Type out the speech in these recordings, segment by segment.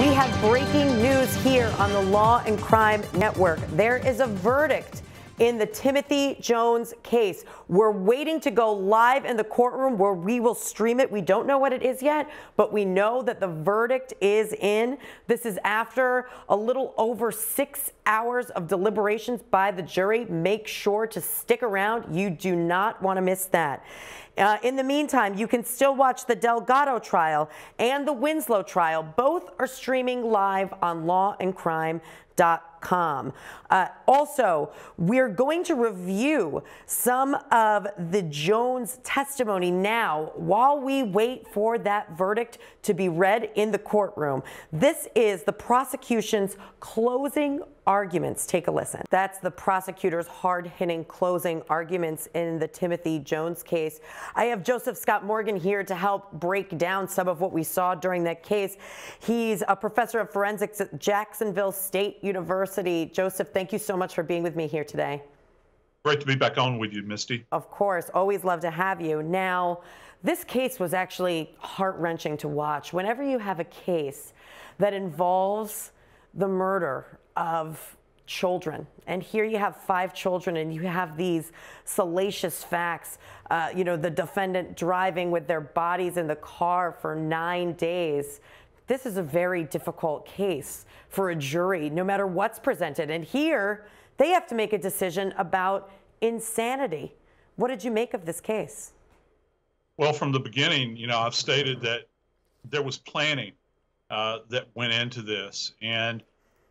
We have breaking news here on the Law and Crime Network. There is a verdict in the Timothy Jones case. We're waiting to go live in the courtroom where we will stream it. We don't know what it is yet, but we know that the verdict is in. This is after a little over six hours of deliberations by the jury. Make sure to stick around. You do not want to miss that. Uh, in the meantime, you can still watch the Delgado trial and the Winslow trial. Both are streaming live on lawandcrime.com. Uh, also, we're going to review some of the Jones testimony now while we wait for that verdict to be read in the courtroom. This is the prosecution's closing arguments. Take a listen. That's the prosecutor's hard hitting closing arguments in the Timothy Jones case. I have Joseph Scott Morgan here to help break down some of what we saw during that case. He's a professor of forensics at Jacksonville State University. Joseph, thank you so much for being with me here today. Great to be back on with you, Misty. Of course, always love to have you. Now, this case was actually heart wrenching to watch. Whenever you have a case that involves the murder of children. And here you have five children, and you have these salacious facts. Uh, you know, the defendant driving with their bodies in the car for nine days. This is a very difficult case for a jury, no matter what's presented. And here, they have to make a decision about insanity. What did you make of this case? Well, from the beginning, you know, I've stated that there was planning uh, that went into this. And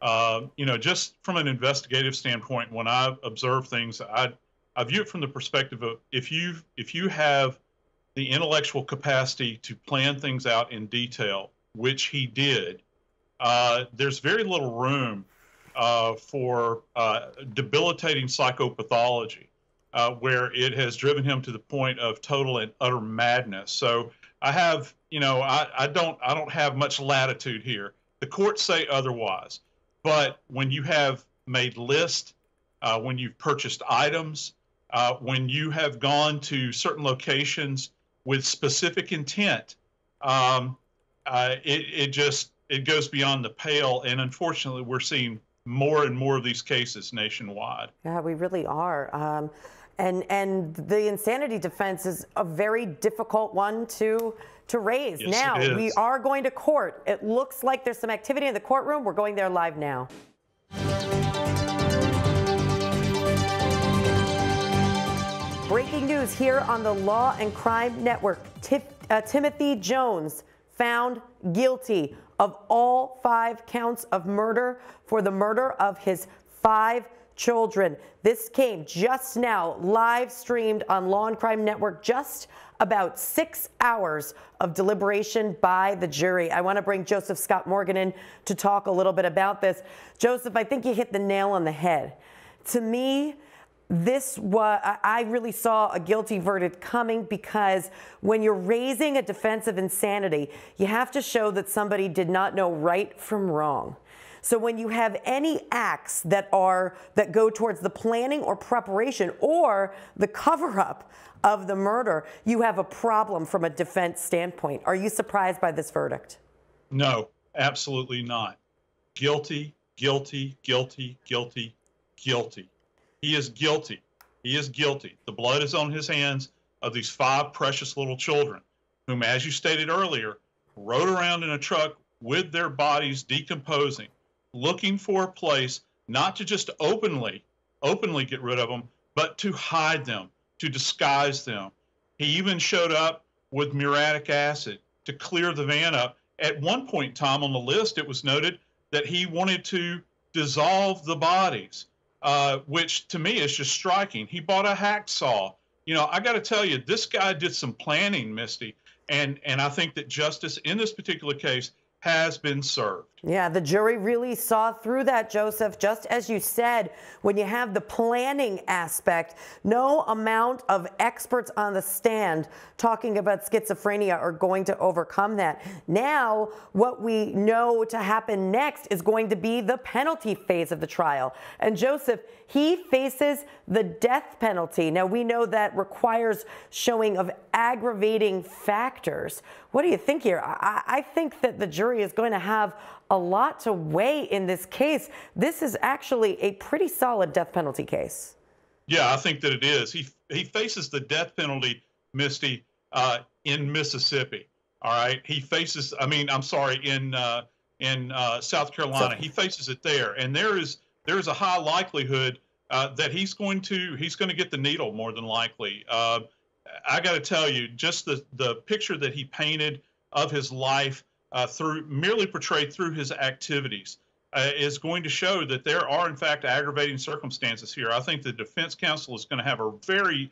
uh, you know, just from an investigative standpoint, when I observe things, I I view it from the perspective of if you if you have the intellectual capacity to plan things out in detail, which he did, uh, there's very little room uh, for uh, debilitating psychopathology, uh, where it has driven him to the point of total and utter madness. So I have, you know, I, I don't I don't have much latitude here. The courts say otherwise. But when you have made lists, uh, when you've purchased items, uh, when you have gone to certain locations with specific intent, um, uh, it, it just it goes beyond the pale. And unfortunately, we're seeing more and more of these cases nationwide. Yeah, we really are. Um, and and the insanity defense is a very difficult one to to raise. Yes, now we are going to court. It looks like there's some activity in the courtroom. We're going there live now. Breaking news here on the Law and Crime Network. Tip, uh, Timothy Jones found guilty of all five counts of murder for the murder of his five children. This came just now, live streamed on Law and Crime Network, just about six hours of deliberation by the jury. I want to bring Joseph Scott Morgan in to talk a little bit about this. Joseph, I think you hit the nail on the head. To me, this was, I really saw a guilty verdict coming because when you're raising a defense of insanity, you have to show that somebody did not know right from wrong. So when you have any acts that are that go towards the planning or preparation or the cover up of the murder, you have a problem from a defense standpoint. Are you surprised by this verdict? No, absolutely not. Guilty, guilty, guilty, guilty, guilty. He is guilty. He is guilty. The blood is on his hands of these five precious little children, whom, as you stated earlier, rode around in a truck with their bodies decomposing looking for a place not to just openly openly get rid of them, but to hide them, to disguise them. He even showed up with muriatic acid to clear the van up. At one point in time on the list, it was noted that he wanted to dissolve the bodies, uh, which to me is just striking. He bought a hacksaw. You know, I got to tell you, this guy did some planning, Misty, and and I think that justice in this particular case has been served. Yeah, the jury really saw through that, Joseph. Just as you said, when you have the planning aspect, no amount of experts on the stand talking about schizophrenia are going to overcome that. Now, what we know to happen next is going to be the penalty phase of the trial. And Joseph, he faces the death penalty. Now, we know that requires showing of aggravating factors. What do you think here? I, I think that the jury is going to have a lot to weigh in this case. This is actually a pretty solid death penalty case. Yeah, I think that it is. He he faces the death penalty, Misty, uh, in Mississippi. All right, he faces. I mean, I'm sorry, in uh, in uh, South Carolina, he faces it there, and there is there is a high likelihood uh, that he's going to he's going to get the needle more than likely. Uh, I got to tell you, just the the picture that he painted of his life uh, through merely portrayed through his activities uh, is going to show that there are, in fact, aggravating circumstances here. I think the defense counsel is going to have a very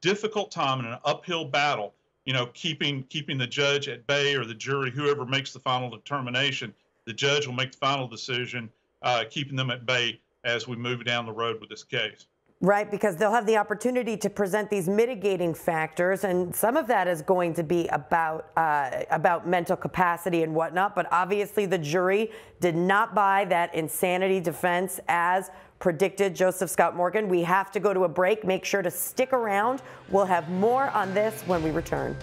difficult time in an uphill battle. You know, keeping keeping the judge at bay or the jury, whoever makes the final determination, the judge will make the final decision, uh, keeping them at bay as we move down the road with this case. Right, because they'll have the opportunity to present these mitigating factors, and some of that is going to be about uh, about mental capacity and whatnot. But obviously, the jury did not buy that insanity defense as predicted. Joseph Scott Morgan. We have to go to a break. Make sure to stick around. We'll have more on this when we return.